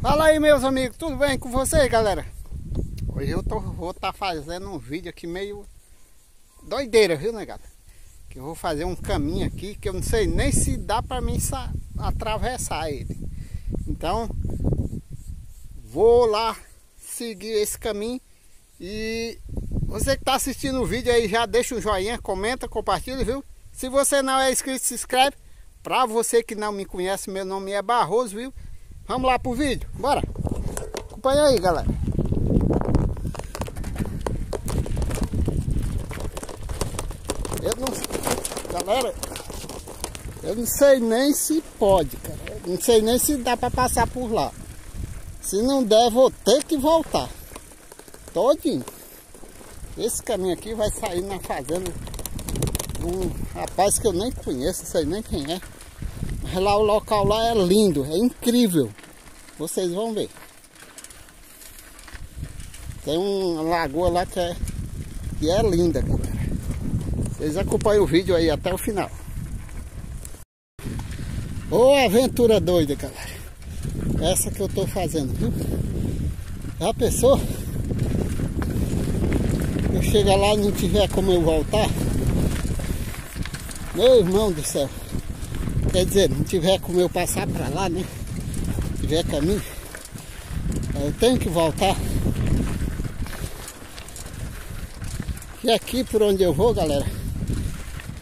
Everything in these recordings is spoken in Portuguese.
Fala aí meus amigos, tudo bem com vocês galera? Hoje eu tô, vou estar tá fazendo um vídeo aqui meio doideira, viu negado? Que eu vou fazer um caminho aqui que eu não sei nem se dá para mim atravessar ele. Então, vou lá seguir esse caminho e você que está assistindo o vídeo aí já deixa um joinha, comenta, compartilha, viu? Se você não é inscrito, se inscreve. Para você que não me conhece, meu nome é Barroso, viu? Vamos lá pro vídeo, bora! Acompanha aí, galera. Eu não... Galera, eu não sei nem se pode, cara. Não sei nem se dá para passar por lá. Se não der, vou ter que voltar. Todinho. Esse caminho aqui vai sair na fazenda um rapaz que eu nem conheço, não sei nem quem é. Mas lá o local lá é lindo, é incrível. Vocês vão ver. Tem uma lagoa lá que é, que é linda, galera. Vocês acompanham o vídeo aí até o final. Ô aventura doida, galera. Essa que eu tô fazendo, viu? Já pensou? Eu chegar lá e não tiver como eu voltar? Meu irmão do céu. Quer dizer, não tiver como eu passar pra lá, né? Tiver caminho, eu tenho que voltar. E aqui por onde eu vou, galera,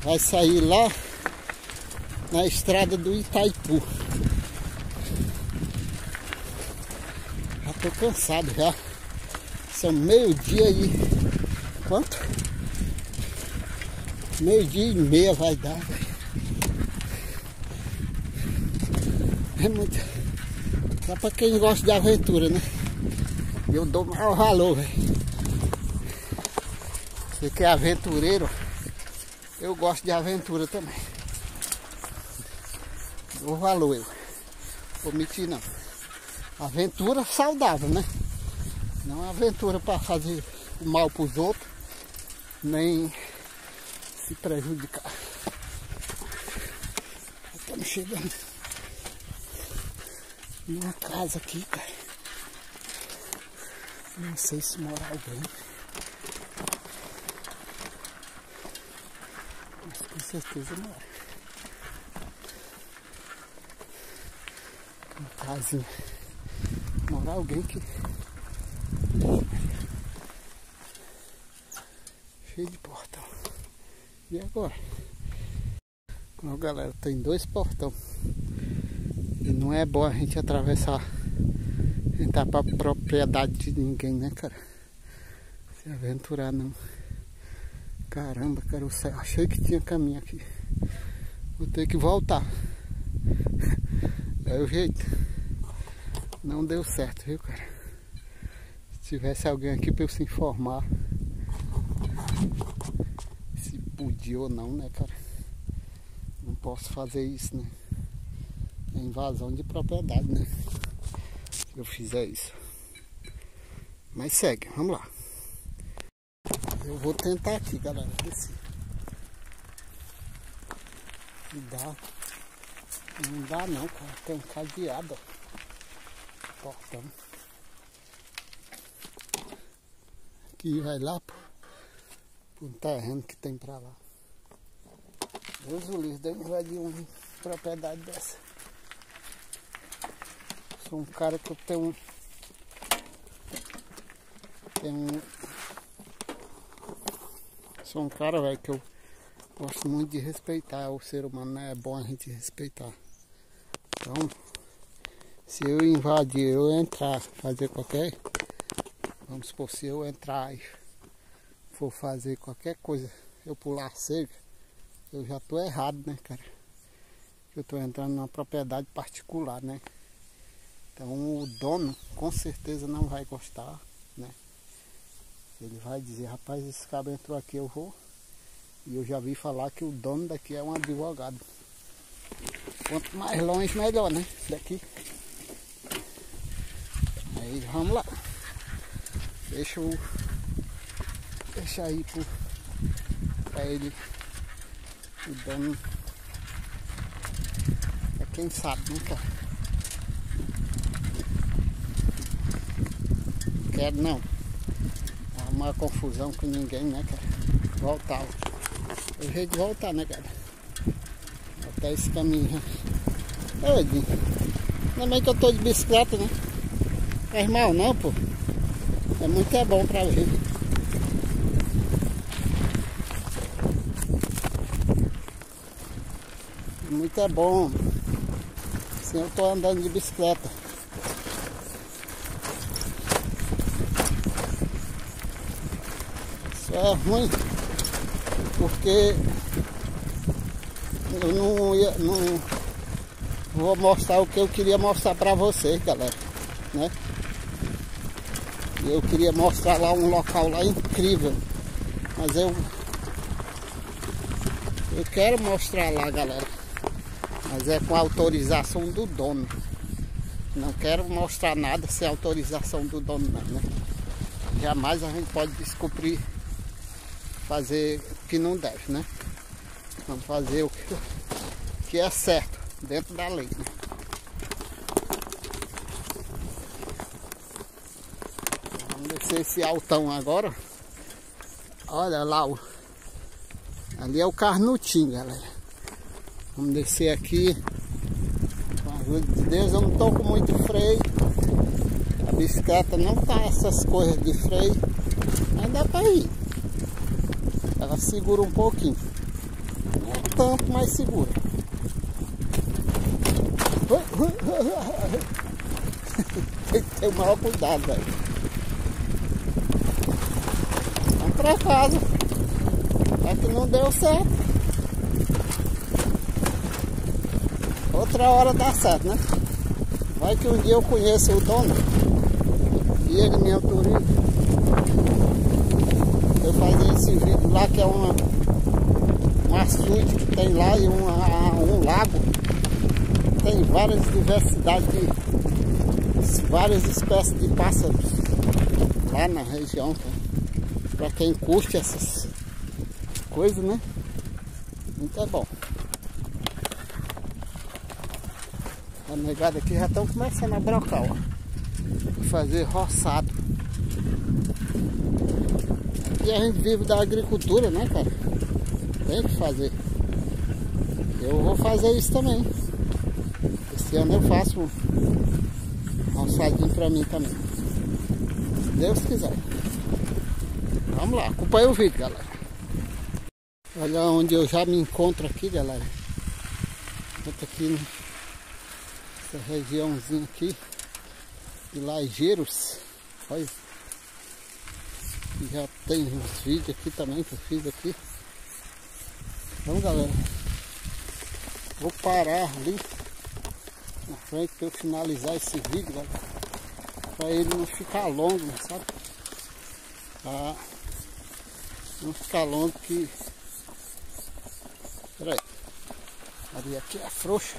vai sair lá na estrada do Itaipu. Já tô cansado já. São meio-dia e. Quanto? Meio-dia e meia vai dar, É muito. Só pra quem gosta de aventura, né? Eu dou maior valor, velho. Você que é aventureiro, eu gosto de aventura também. Dou valor, eu. Vou mentir não. Aventura saudável, né? Não aventura para fazer mal pros outros, nem se prejudicar. Estamos chegando uma casa aqui, cara. Não sei se mora alguém. Mas com certeza mora. Uma casinha. Mora alguém que. Cheio de portão. E agora? Ó, galera, tem dois portão. E não é bom a gente atravessar, entrar pra propriedade de ninguém, né, cara? Se aventurar não. Caramba, cara, eu achei que tinha caminho aqui. Vou ter que voltar. É o jeito. Não deu certo, viu, cara? Se tivesse alguém aqui pra eu se informar. Se podia ou não, né, cara? Não posso fazer isso, né? É invasão de propriedade, né? Se eu fizer isso. Mas segue, vamos lá. Eu vou tentar aqui, galera. Ver se dá. Não dá não, cara. Tem um cadeado, ó. Portão. Aqui vai lá pro, pro terreno que tem pra lá. Deus o livre, deve invadir uma propriedade dessa. Sou um cara que eu tenho. Tenho. Sou um cara, velho, que eu gosto muito de respeitar o ser humano, né? É bom a gente respeitar. Então, se eu invadir, eu entrar, fazer qualquer. Vamos supor, se eu entrar e for fazer qualquer coisa, eu pular cerca, eu já tô errado, né, cara? Eu tô entrando numa propriedade particular, né? Então o dono com certeza não vai gostar, né? Ele vai dizer, rapaz, esse cabo entrou aqui, eu vou. E eu já vi falar que o dono daqui é um advogado. Quanto mais longe, melhor, né? Daqui. Aí vamos lá. Deixa o. Deixa aí pro, pra ele. O dono. É quem sabe, né? Quero não. Uma confusão com ninguém, né, cara? Voltar. O jeito de voltar, né, cara? Até esse caminho. Doidinho. Ainda bem que eu tô de bicicleta, né? Faz mal não, pô. É muito é bom pra ver. Muito é bom. Assim eu tô andando de bicicleta. É ruim porque eu não ia. Não vou mostrar o que eu queria mostrar pra vocês, galera. Né? Eu queria mostrar lá um local lá incrível. Mas eu. Eu quero mostrar lá, galera. Mas é com autorização do dono. Não quero mostrar nada sem autorização do dono não, né? Jamais a gente pode descobrir fazer o que não deve, né? Vamos fazer o que, que é certo, dentro da lei, né? descer esse altão agora. Olha lá, o... ali é o Carnutim, galera. Vamos descer aqui. Com a ajuda de Deus, eu não tô com muito freio. A bicicleta não tá essas coisas de freio. Mas dá pra ir. Ela segura um pouquinho. É tanto, mas segura. Tem que ter o maior cuidado, velho. pra casa. É que não deu certo. Outra hora dá certo, né? Vai que um dia eu conheço o dono e ele me autoriza. Eu fazer esse vídeo lá que é uma, um açude que tem lá e uma, um lago. Tem várias diversidades de várias espécies de pássaros lá na região. Tá? Pra quem curte essas coisas, né? Muito é bom. A negada aqui já estão começando a brocar, ó. Fazer roçado. E a gente vive da agricultura, né, cara? Tem que fazer. Eu vou fazer isso também. Esse ano eu faço um roçadinho pra mim também. Se Deus quiser. Vamos lá, acompanha o vídeo, galera. Olha onde eu já me encontro aqui, galera. Estou aqui nessa regiãozinha aqui de Lajeiros. Olha. Já tem uns vídeos aqui também que eu fiz aqui. Vamos, galera. Vou parar ali na frente para eu finalizar esse vídeo, galera. Para ele não ficar longo, sabe? Tá não ficar longo que. Pera aí. Ali aqui é frouxa.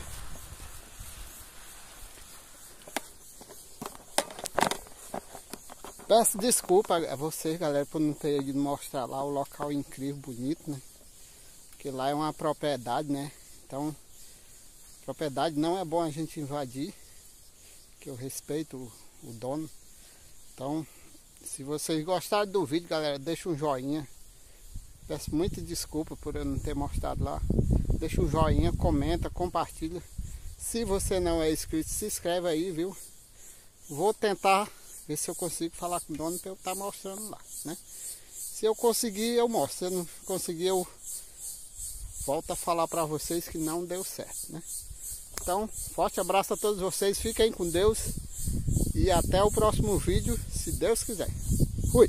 Peço desculpa a vocês, galera, por não ter ido mostrar lá o local incrível, bonito, né? Porque lá é uma propriedade, né? Então, propriedade não é bom a gente invadir, que eu respeito o, o dono. Então, se vocês gostaram do vídeo, galera, deixa um joinha. Peço muita desculpa por eu não ter mostrado lá. Deixa um joinha, comenta, compartilha. Se você não é inscrito, se inscreve aí, viu? Vou tentar ver se eu consigo falar com o dono para eu estar tá mostrando lá, né? Se eu conseguir, eu mostro. Se eu não conseguir, eu volto a falar para vocês que não deu certo, né? Então, forte abraço a todos vocês. Fiquem com Deus. E até o próximo vídeo, se Deus quiser. Fui!